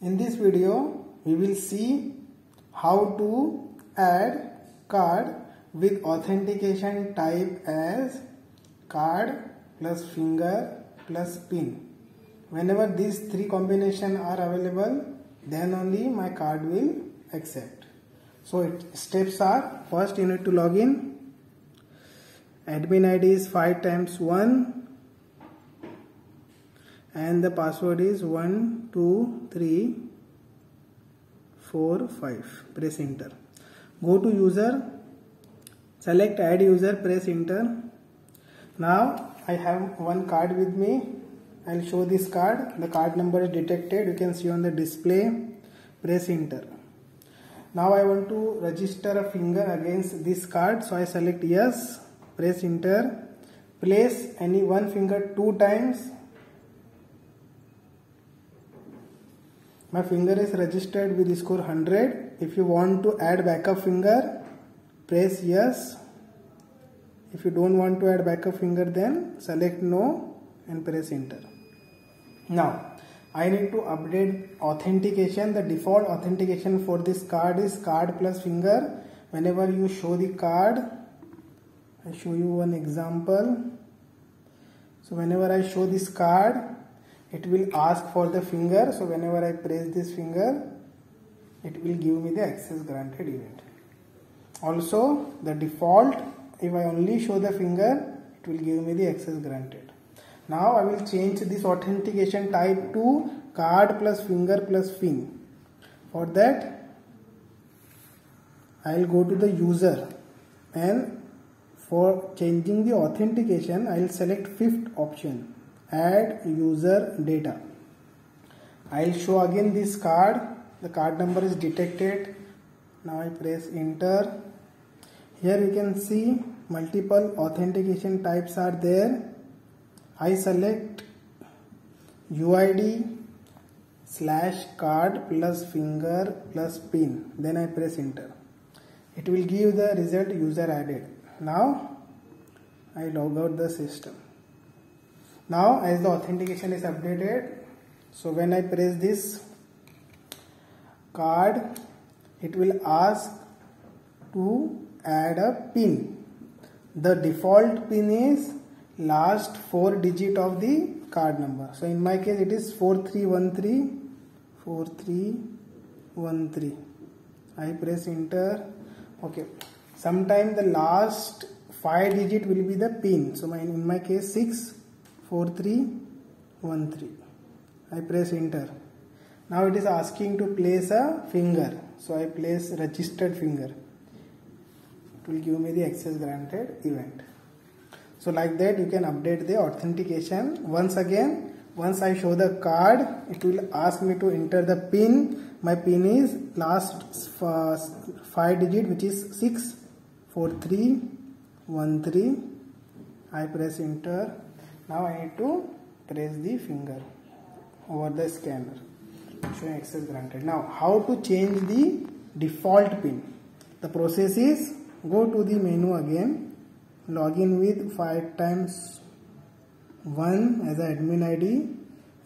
In this video, we will see how to add card with authentication type as card plus finger plus pin. Whenever these three combination are available, then only my card will accept. So it, steps are first you need to log in. Admin ID is 5 times 1 and the password is 1 2 3 4 5 press enter. Go to user. Select add user press enter. Now I have one card with me. I'll show this card. The card number is detected. You can see on the display. Press enter. Now I want to register a finger against this card. So I select yes. Press enter. Place any one finger two times my finger is registered with score 100 if you want to add backup finger press yes. If you don't want to add backup finger then select no and press enter. Now I need to update authentication. The default authentication for this card is card plus finger. Whenever you show the card I show you one example. So whenever I show this card it will ask for the finger. So whenever I press this finger it will give me the access granted event. Also the default if I only show the finger it will give me the access granted. Now I will change this authentication type to card plus finger plus pin. For that I will go to the user. And for changing the authentication I will select fifth option add user data. I'll show again this card. The card number is detected. Now I press enter. Here you can see multiple authentication types are there. I select UID slash card plus finger plus pin. Then I press enter. It will give the result user added. Now I log out the system now as the authentication is updated so when I press this card it will ask to add a pin. The default pin is last four digit of the card number. So in my case it is 4313 4313 I press enter. Okay. Sometime the last five digit will be the pin. So my, in my case 6 4313 I press enter. Now it is asking to place a finger. So I place registered finger. It will give me the access granted event. So like that you can update the authentication once again. Once I show the card it will ask me to enter the pin. My pin is last uh, five digit which is 64313 I press enter now I need to press the finger over the scanner. Showing access granted. Now how to change the default pin? The process is go to the menu again login with 5 times 1 as admin ID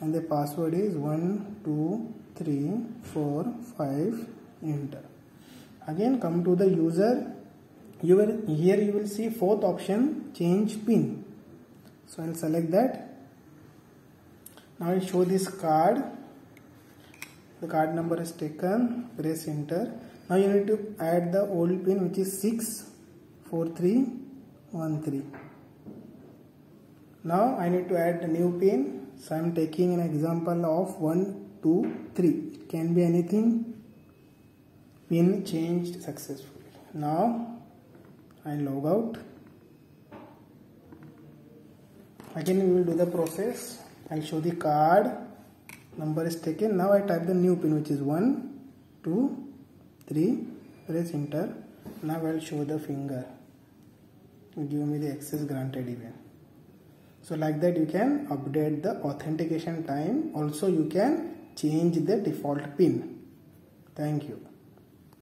and the password is 1 2 3 4 5 enter. Again come to the user. You will here you will see fourth option change pin so I'll select that. Now I'll show this card. The card number is taken. Press enter. Now you need to add the old pin which is 64313 now I need to add the new pin. So I'm taking an example of 1 2 3 it can be anything. Pin changed successfully. Now I log out again we will do the process. I'll show the card. Number is taken. Now I type the new pin which is 1 2 3 press enter. Now I'll show the finger. Give me the access granted even. So like that you can update the authentication time. Also you can change the default pin. Thank you